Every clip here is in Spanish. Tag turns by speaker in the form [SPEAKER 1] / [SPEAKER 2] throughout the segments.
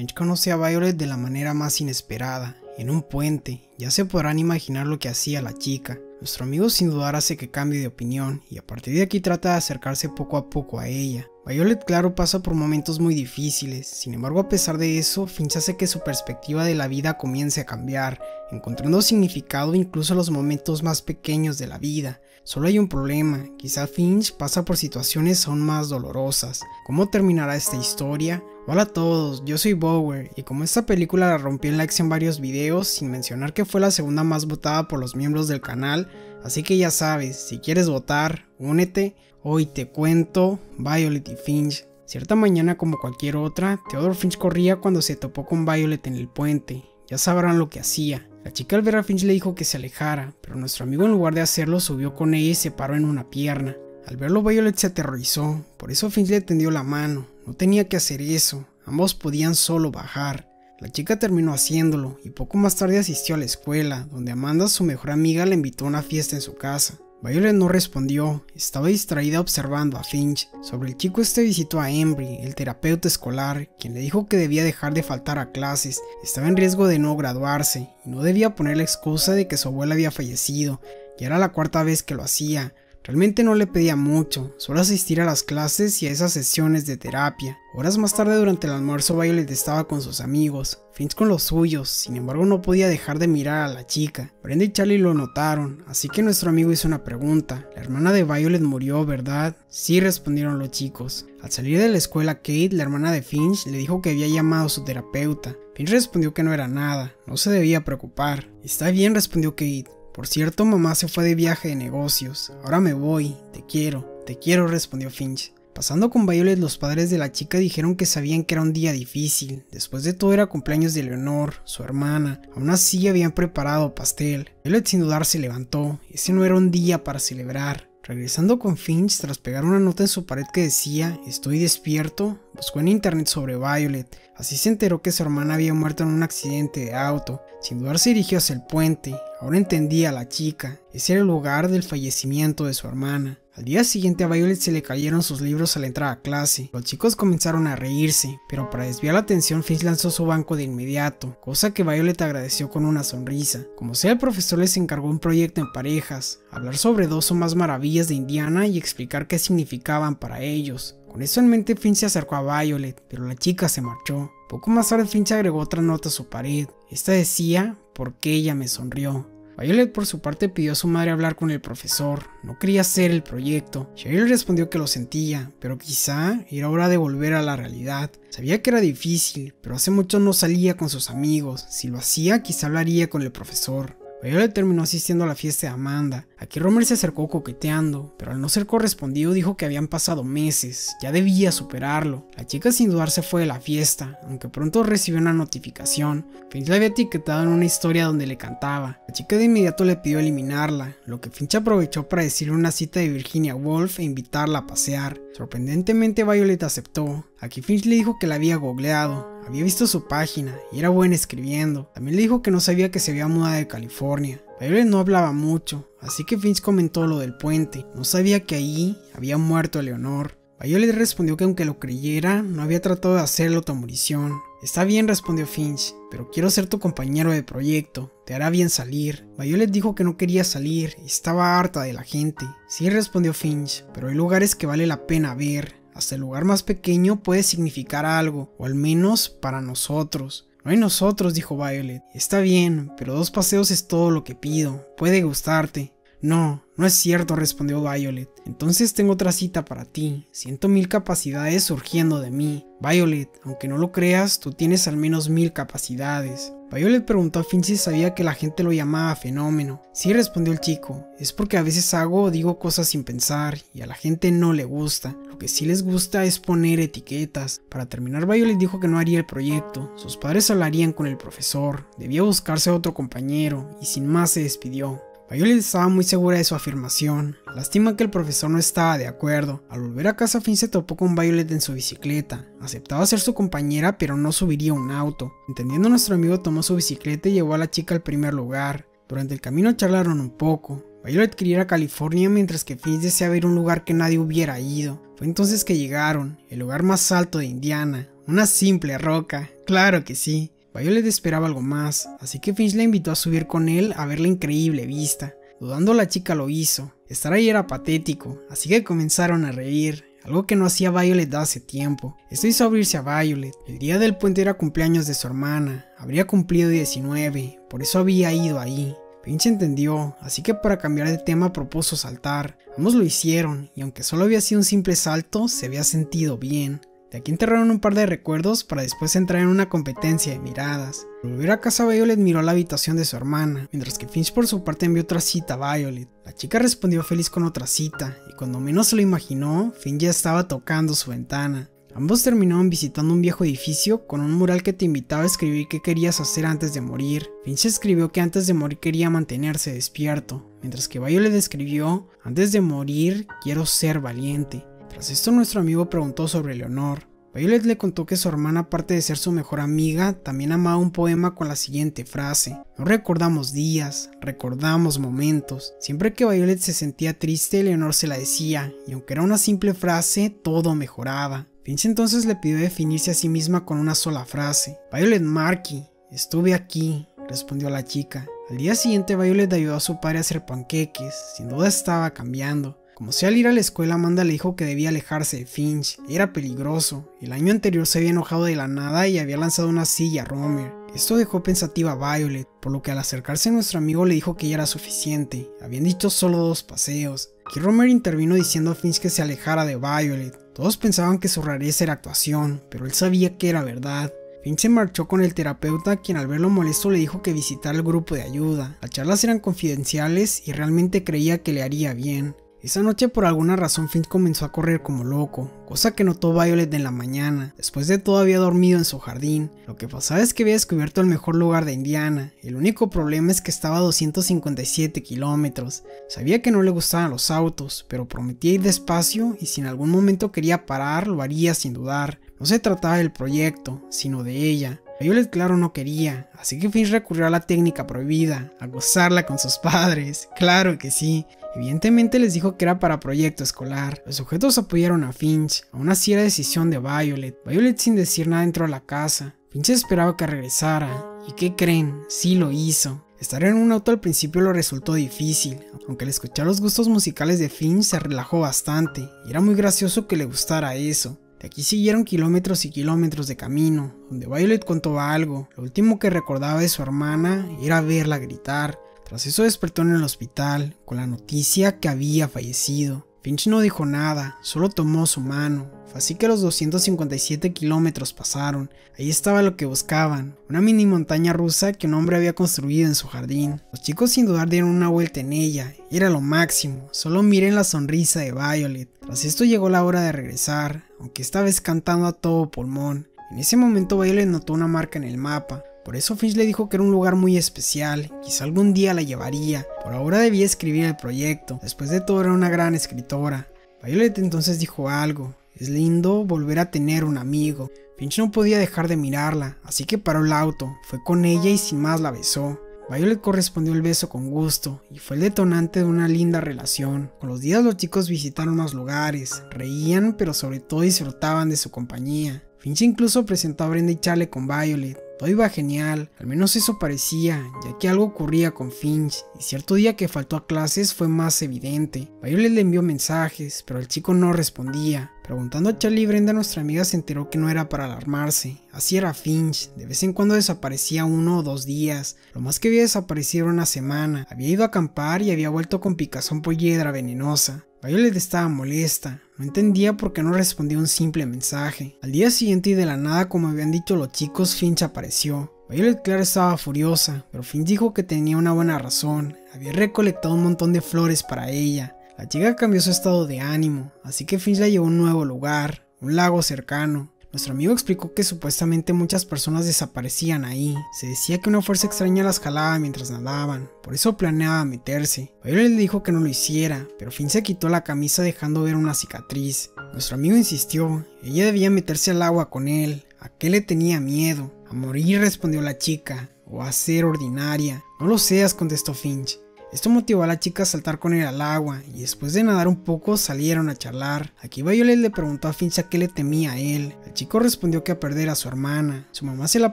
[SPEAKER 1] Finch conoce a Violet de la manera más inesperada, en un puente. Ya se podrán imaginar lo que hacía la chica. Nuestro amigo sin dudar hace que cambie de opinión y a partir de aquí trata de acercarse poco a poco a ella. Violet claro pasa por momentos muy difíciles, sin embargo a pesar de eso, Finch hace que su perspectiva de la vida comience a cambiar, encontrando significado incluso en los momentos más pequeños de la vida. Solo hay un problema, quizá Finch pasa por situaciones aún más dolorosas. ¿Cómo terminará esta historia? Hola a todos, yo soy Bower y como esta película la rompí en likes en varios videos, sin mencionar que fue la segunda más votada por los miembros del canal, así que ya sabes, si quieres votar, únete. Hoy te cuento Violet y Finch. Cierta mañana como cualquier otra, Theodore Finch corría cuando se topó con Violet en el puente. Ya sabrán lo que hacía. La chica al ver a Finch le dijo que se alejara, pero nuestro amigo en lugar de hacerlo subió con ella y se paró en una pierna. Al verlo Violet se aterrorizó, por eso Finch le tendió la mano. No tenía que hacer eso, ambos podían solo bajar. La chica terminó haciéndolo y poco más tarde asistió a la escuela, donde Amanda, su mejor amiga, le invitó a una fiesta en su casa. Violet no respondió, estaba distraída observando a Finch. Sobre el chico este visitó a Embry, el terapeuta escolar, quien le dijo que debía dejar de faltar a clases, estaba en riesgo de no graduarse, y no debía poner la excusa de que su abuela había fallecido, y era la cuarta vez que lo hacía, Realmente no le pedía mucho, solo asistir a las clases y a esas sesiones de terapia. Horas más tarde durante el almuerzo Violet estaba con sus amigos, Finch con los suyos, sin embargo no podía dejar de mirar a la chica. Brenda y Charlie lo notaron, así que nuestro amigo hizo una pregunta. La hermana de Violet murió, ¿verdad? Sí, respondieron los chicos. Al salir de la escuela, Kate, la hermana de Finch, le dijo que había llamado a su terapeuta. Finch respondió que no era nada, no se debía preocupar. Está bien, respondió Kate. Por cierto, mamá se fue de viaje de negocios. Ahora me voy. Te quiero. Te quiero, respondió Finch. Pasando con Violet, los padres de la chica dijeron que sabían que era un día difícil. Después de todo era cumpleaños de Leonor, su hermana. Aún así habían preparado pastel. Violet sin dudar se levantó. Ese no era un día para celebrar. Regresando con Finch, tras pegar una nota en su pared que decía Estoy despierto, buscó en internet sobre Violet. Así se enteró que su hermana había muerto en un accidente de auto. Sin dudar se dirigió hacia el puente. Ahora entendía a la chica. Ese era el lugar del fallecimiento de su hermana. Al día siguiente a Violet se le cayeron sus libros al entrar a clase. Los chicos comenzaron a reírse, pero para desviar la atención Finch lanzó su banco de inmediato, cosa que Violet agradeció con una sonrisa. Como sea, el profesor les encargó un proyecto en parejas, hablar sobre dos o más maravillas de Indiana y explicar qué significaban para ellos. Con eso en mente Finch se acercó a Violet, pero la chica se marchó. Poco más tarde Finch agregó otra nota a su pared. Esta decía, ¿por qué ella me sonrió? Violet por su parte pidió a su madre hablar con el profesor, no quería hacer el proyecto. Cheryl respondió que lo sentía, pero quizá era hora de volver a la realidad. Sabía que era difícil, pero hace mucho no salía con sus amigos, si lo hacía quizá hablaría con el profesor. Violet terminó asistiendo a la fiesta de Amanda. Aquí Romer se acercó coqueteando, pero al no ser correspondido dijo que habían pasado meses, ya debía superarlo. La chica sin dudar se fue de la fiesta, aunque pronto recibió una notificación. Finch la había etiquetado en una historia donde le cantaba. La chica de inmediato le pidió eliminarla, lo que Finch aprovechó para decirle una cita de Virginia Woolf e invitarla a pasear. Sorprendentemente Violet aceptó. Aquí Finch le dijo que la había googleado, había visto su página y era buena escribiendo. También le dijo que no sabía que se había mudado de California. Violet no hablaba mucho, así que Finch comentó lo del puente. No sabía que allí había muerto Leonor. Violet respondió que aunque lo creyera, no había tratado de hacerlo tu morición. Está bien, respondió Finch, pero quiero ser tu compañero de proyecto, te hará bien salir. Violet dijo que no quería salir estaba harta de la gente. Sí, respondió Finch, pero hay lugares que vale la pena ver. Hasta el lugar más pequeño puede significar algo, o al menos para nosotros. No hay nosotros, dijo Violet. Está bien, pero dos paseos es todo lo que pido. Puede gustarte. No, no es cierto, respondió Violet. Entonces tengo otra cita para ti. Siento mil capacidades surgiendo de mí. Violet, aunque no lo creas, tú tienes al menos mil capacidades. Violet preguntó a Finch si sabía que la gente lo llamaba fenómeno. Sí, respondió el chico. Es porque a veces hago o digo cosas sin pensar y a la gente no le gusta. Lo que sí les gusta es poner etiquetas. Para terminar, Violet dijo que no haría el proyecto. Sus padres hablarían con el profesor. Debía buscarse a otro compañero y sin más se despidió. Violet estaba muy segura de su afirmación. Lástima que el profesor no estaba de acuerdo. Al volver a casa, Finn se topó con Violet en su bicicleta. Aceptaba ser su compañera, pero no subiría un auto. Entendiendo, nuestro amigo tomó su bicicleta y llevó a la chica al primer lugar. Durante el camino charlaron un poco. Violet quería ir a California mientras que Finn deseaba ir a un lugar que nadie hubiera ido. Fue entonces que llegaron, el lugar más alto de Indiana, una simple roca, claro que sí. Violet esperaba algo más, así que Finch la invitó a subir con él a ver la increíble vista. Dudando la chica lo hizo. Estar ahí era patético, así que comenzaron a reír, algo que no hacía Violet hace tiempo. Esto hizo abrirse a Violet. El día del puente era cumpleaños de su hermana, habría cumplido 19, por eso había ido ahí. Finch entendió, así que para cambiar de tema propuso saltar. Ambos lo hicieron, y aunque solo había sido un simple salto, se había sentido bien. De aquí enterraron un par de recuerdos para después entrar en una competencia de miradas. Al volver a casa Violet miró la habitación de su hermana, mientras que Finch por su parte envió otra cita a Violet. La chica respondió feliz con otra cita, y cuando menos se lo imaginó, Finch ya estaba tocando su ventana. Ambos terminaron visitando un viejo edificio con un mural que te invitaba a escribir qué querías hacer antes de morir. Finch escribió que antes de morir quería mantenerse despierto, mientras que Violet escribió, antes de morir quiero ser valiente. Tras esto nuestro amigo preguntó sobre Leonor. Violet le contó que su hermana, aparte de ser su mejor amiga, también amaba un poema con la siguiente frase. No recordamos días, recordamos momentos. Siempre que Violet se sentía triste, Leonor se la decía, y aunque era una simple frase, todo mejoraba. Finch entonces le pidió definirse a sí misma con una sola frase. Violet Markey, estuve aquí, respondió la chica. Al día siguiente Violet ayudó a su padre a hacer panqueques, sin duda estaba cambiando. Como sea al ir a la escuela, Amanda le dijo que debía alejarse de Finch, era peligroso. El año anterior se había enojado de la nada y había lanzado una silla a Romer. Esto dejó pensativa a Violet, por lo que al acercarse nuestro amigo le dijo que ya era suficiente. Habían dicho solo dos paseos. Aquí Romer intervino diciendo a Finch que se alejara de Violet. Todos pensaban que su rareza era actuación, pero él sabía que era verdad. Finch se marchó con el terapeuta, quien al verlo molesto le dijo que visitara el grupo de ayuda. Las charlas eran confidenciales y realmente creía que le haría bien. Esa noche por alguna razón Finch comenzó a correr como loco, cosa que notó Violet en la mañana. Después de todo había dormido en su jardín. Lo que pasaba es que había descubierto el mejor lugar de Indiana. El único problema es que estaba a 257 kilómetros. Sabía que no le gustaban los autos, pero prometía ir despacio y si en algún momento quería parar lo haría sin dudar. No se trataba del proyecto, sino de ella. Violet claro no quería, así que Finch recurrió a la técnica prohibida, a gozarla con sus padres. Claro que sí. Evidentemente les dijo que era para proyecto escolar. Los sujetos apoyaron a Finch, aún así era decisión de Violet. Violet sin decir nada entró a la casa. Finch esperaba que regresara. ¿Y qué creen? Sí lo hizo. Estar en un auto al principio lo resultó difícil, aunque al escuchar los gustos musicales de Finch se relajó bastante, era muy gracioso que le gustara eso. De aquí siguieron kilómetros y kilómetros de camino, donde Violet contó algo. Lo último que recordaba de su hermana era verla gritar, tras eso despertó en el hospital con la noticia que había fallecido. Finch no dijo nada, solo tomó su mano. Fue así que los 257 kilómetros pasaron. Ahí estaba lo que buscaban, una mini montaña rusa que un hombre había construido en su jardín. Los chicos sin dudar dieron una vuelta en ella, era lo máximo, solo miren la sonrisa de Violet. Tras esto llegó la hora de regresar, aunque esta vez cantando a todo pulmón. En ese momento Violet notó una marca en el mapa, por eso Finch le dijo que era un lugar muy especial, quizá algún día la llevaría. Por ahora debía escribir el proyecto, después de todo era una gran escritora. Violet entonces dijo algo, es lindo volver a tener un amigo. Finch no podía dejar de mirarla, así que paró el auto, fue con ella y sin más la besó. Violet correspondió el beso con gusto y fue el detonante de una linda relación. Con los días los chicos visitaron más lugares, reían pero sobre todo disfrutaban de su compañía. Finch incluso presentó a Brenda y Charlie con Violet, todo iba genial, al menos eso parecía, ya que algo ocurría con Finch, y cierto día que faltó a clases fue más evidente. Violet le envió mensajes, pero el chico no respondía. Preguntando a Charlie Brenda, nuestra amiga se enteró que no era para alarmarse. Así era Finch, de vez en cuando desaparecía uno o dos días, lo más que había desaparecido una semana. Había ido a acampar y había vuelto con picazón por hiedra venenosa. Violet estaba molesta, no entendía por qué no respondía un simple mensaje. Al día siguiente y de la nada, como habían dicho los chicos, Finch apareció. Violet Claro estaba furiosa, pero Finch dijo que tenía una buena razón. Había recolectado un montón de flores para ella. La chica cambió su estado de ánimo, así que Finch la llevó a un nuevo lugar, un lago cercano. Nuestro amigo explicó que supuestamente muchas personas desaparecían ahí. Se decía que una fuerza extraña las jalaba mientras nadaban, por eso planeaba meterse. Violet le dijo que no lo hiciera, pero Finn se quitó la camisa dejando ver una cicatriz. Nuestro amigo insistió, ella debía meterse al agua con él. ¿A qué le tenía miedo? A morir, respondió la chica, o a ser ordinaria. No lo seas, contestó Finch. Esto motivó a la chica a saltar con él al agua y después de nadar un poco salieron a charlar. Aquí Violet le preguntó a Finch a qué le temía a él. El chico respondió que a perder a su hermana. Su mamá se la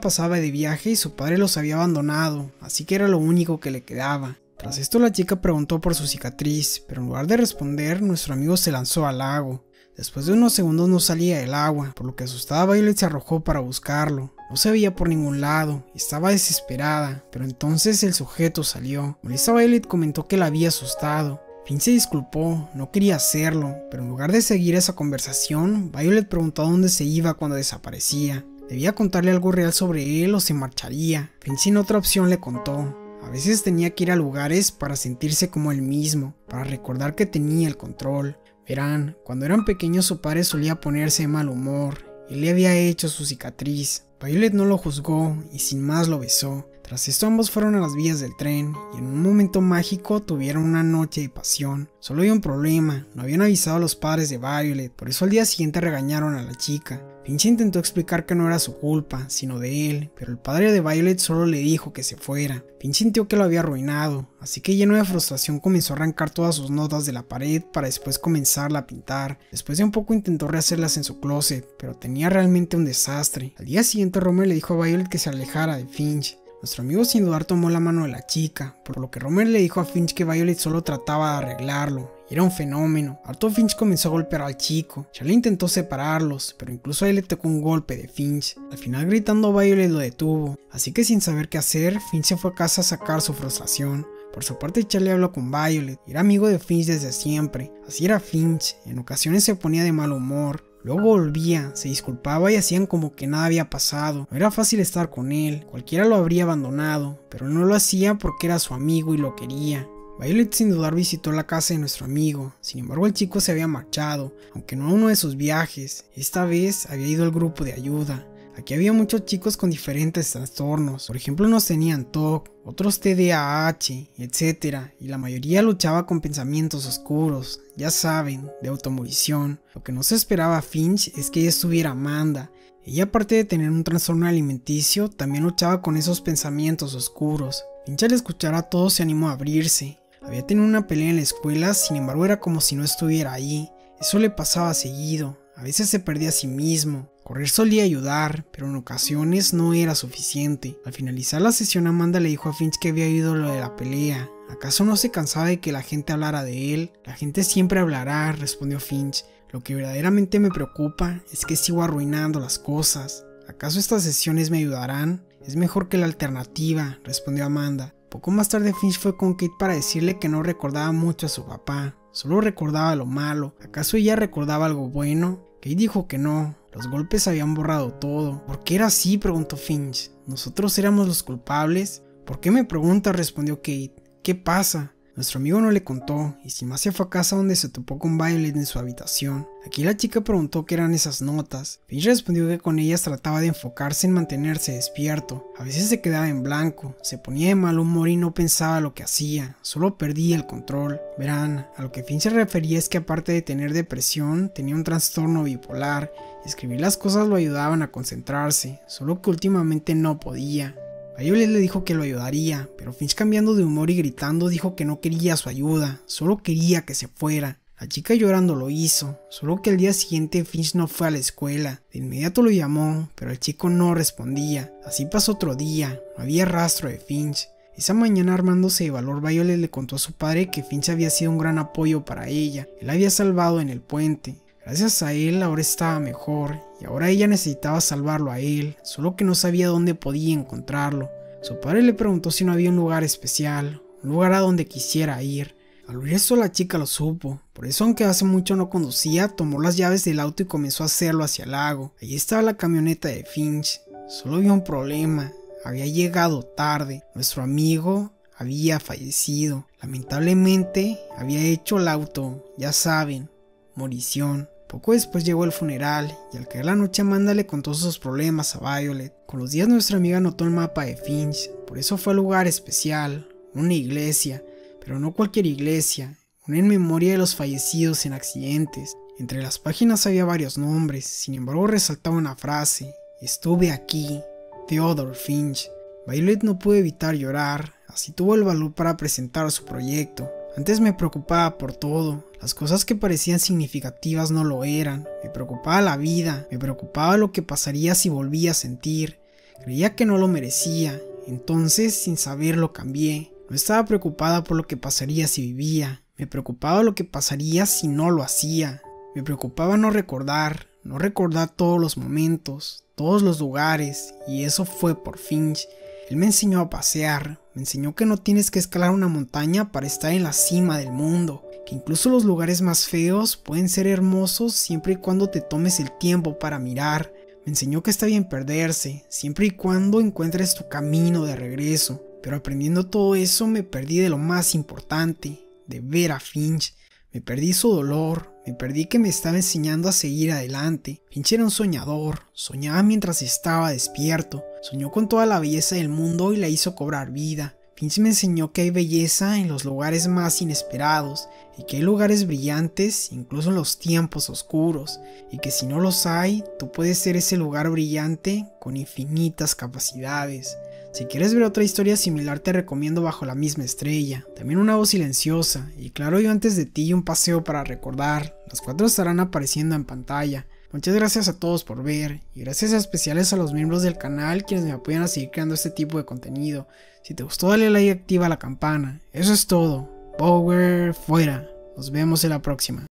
[SPEAKER 1] pasaba de viaje y su padre los había abandonado, así que era lo único que le quedaba. Tras esto la chica preguntó por su cicatriz, pero en lugar de responder, nuestro amigo se lanzó al lago. Después de unos segundos no salía del agua, por lo que asustada Violet se arrojó para buscarlo. No se veía por ningún lado, estaba desesperada, pero entonces el sujeto salió. Melissa Violet comentó que la había asustado. Finn se disculpó, no quería hacerlo, pero en lugar de seguir esa conversación, Violet preguntó dónde se iba cuando desaparecía. Debía contarle algo real sobre él o se marcharía. Finn sin otra opción le contó. A veces tenía que ir a lugares para sentirse como él mismo, para recordar que tenía el control. Verán, cuando eran pequeños su padre solía ponerse de mal humor, él le había hecho su cicatriz, Violet no lo juzgó y sin más lo besó. Tras esto ambos fueron a las vías del tren y en un momento mágico tuvieron una noche de pasión. Solo había un problema, no habían avisado a los padres de Violet, por eso al día siguiente regañaron a la chica. Finch intentó explicar que no era su culpa, sino de él, pero el padre de Violet solo le dijo que se fuera. Finch sintió que lo había arruinado, así que lleno de frustración comenzó a arrancar todas sus notas de la pared para después comenzarla a pintar. Después de un poco intentó rehacerlas en su closet, pero tenía realmente un desastre. Al día siguiente Romer le dijo a Violet que se alejara de Finch. Nuestro amigo sin dudar tomó la mano de la chica, por lo que Romer le dijo a Finch que Violet solo trataba de arreglarlo, era un fenómeno. Harto Finch comenzó a golpear al chico. Charlie intentó separarlos, pero incluso a le tocó un golpe de Finch. Al final gritando Violet lo detuvo, así que sin saber qué hacer, Finch se fue a casa a sacar su frustración. Por su parte Charlie habló con Violet, era amigo de Finch desde siempre. Así era Finch, en ocasiones se ponía de mal humor, Luego volvía, se disculpaba y hacían como que nada había pasado. No era fácil estar con él, cualquiera lo habría abandonado, pero no lo hacía porque era su amigo y lo quería. Violet sin dudar visitó la casa de nuestro amigo, sin embargo el chico se había marchado, aunque no a uno de sus viajes, esta vez había ido al grupo de ayuda. Aquí había muchos chicos con diferentes trastornos, por ejemplo unos tenían TOC, otros TDAH, etc. Y la mayoría luchaba con pensamientos oscuros, ya saben, de automorición. Lo que no se esperaba a Finch es que ella estuviera Amanda. Ella aparte de tener un trastorno alimenticio, también luchaba con esos pensamientos oscuros. Finch al escuchar a todos se animó a abrirse, había tenido una pelea en la escuela, sin embargo era como si no estuviera ahí. Eso le pasaba seguido, a veces se perdía a sí mismo. Correr solía ayudar, pero en ocasiones no era suficiente. Al finalizar la sesión Amanda le dijo a Finch que había oído lo de la pelea. ¿Acaso no se cansaba de que la gente hablara de él? La gente siempre hablará, respondió Finch. Lo que verdaderamente me preocupa es que sigo arruinando las cosas. ¿Acaso estas sesiones me ayudarán? Es mejor que la alternativa, respondió Amanda. Poco más tarde Finch fue con Kate para decirle que no recordaba mucho a su papá, solo recordaba lo malo. ¿Acaso ella recordaba algo bueno? Kate dijo que no, los golpes habían borrado todo. ¿Por qué era así? preguntó Finch. ¿Nosotros éramos los culpables? ¿Por qué me pregunta? respondió Kate. ¿Qué pasa? Nuestro amigo no le contó, y sin más se fue a casa donde se topó con Violet en su habitación. Aquí la chica preguntó qué eran esas notas. Finch respondió que con ellas trataba de enfocarse en mantenerse despierto. A veces se quedaba en blanco, se ponía de mal humor y no pensaba lo que hacía, solo perdía el control. Verán, a lo que Finch se refería es que aparte de tener depresión, tenía un trastorno bipolar. Escribir las cosas lo ayudaban a concentrarse, solo que últimamente no podía. Violet le dijo que lo ayudaría, pero Finch cambiando de humor y gritando dijo que no quería su ayuda, solo quería que se fuera. La chica llorando lo hizo, solo que al día siguiente Finch no fue a la escuela. De inmediato lo llamó, pero el chico no respondía. Así pasó otro día, no había rastro de Finch. Esa mañana armándose de valor, Violet le contó a su padre que Finch había sido un gran apoyo para ella. Él había salvado en el puente. Gracias a él ahora estaba mejor y ahora ella necesitaba salvarlo a él, solo que no sabía dónde podía encontrarlo. Su padre le preguntó si no había un lugar especial, un lugar a donde quisiera ir. Al oír eso la chica lo supo, por eso aunque hace mucho no conducía, tomó las llaves del auto y comenzó a hacerlo hacia el lago. Allí estaba la camioneta de Finch, solo había un problema, había llegado tarde, nuestro amigo había fallecido, lamentablemente había hecho el auto, ya saben, morición. Poco después llegó el funeral y al caer la noche Amanda le contó sus problemas a Violet. Con los días nuestra amiga notó el mapa de Finch, por eso fue al lugar especial, una iglesia, pero no cualquier iglesia, una en memoria de los fallecidos en accidentes. Entre las páginas había varios nombres, sin embargo resaltaba una frase, estuve aquí, Theodore Finch. Violet no pudo evitar llorar, Así tuvo el valor para presentar su proyecto. Antes me preocupaba por todo, las cosas que parecían significativas no lo eran, me preocupaba la vida, me preocupaba lo que pasaría si volvía a sentir, creía que no lo merecía, entonces sin saber lo cambié, no estaba preocupada por lo que pasaría si vivía, me preocupaba lo que pasaría si no lo hacía, me preocupaba no recordar, no recordar todos los momentos, todos los lugares, y eso fue por Finch. Él me enseñó a pasear, me enseñó que no tienes que escalar una montaña para estar en la cima del mundo, que incluso los lugares más feos pueden ser hermosos siempre y cuando te tomes el tiempo para mirar. Me enseñó que está bien perderse, siempre y cuando encuentres tu camino de regreso. Pero aprendiendo todo eso me perdí de lo más importante, de ver a Finch. Me perdí su dolor, me perdí que me estaba enseñando a seguir adelante. Finch era un soñador, soñaba mientras estaba despierto, soñó con toda la belleza del mundo y la hizo cobrar vida. Finch me enseñó que hay belleza en los lugares más inesperados y que hay lugares brillantes incluso en los tiempos oscuros y que si no los hay, tú puedes ser ese lugar brillante con infinitas capacidades. Si quieres ver otra historia similar te recomiendo Bajo la misma estrella, también una voz silenciosa, y claro yo antes de ti un paseo para recordar, las cuatro estarán apareciendo en pantalla. Muchas gracias a todos por ver y gracias especiales a los miembros del canal quienes me apoyan a seguir creando este tipo de contenido. Si te gustó dale like y activa la campana. Eso es todo. Power fuera. Nos vemos en la próxima.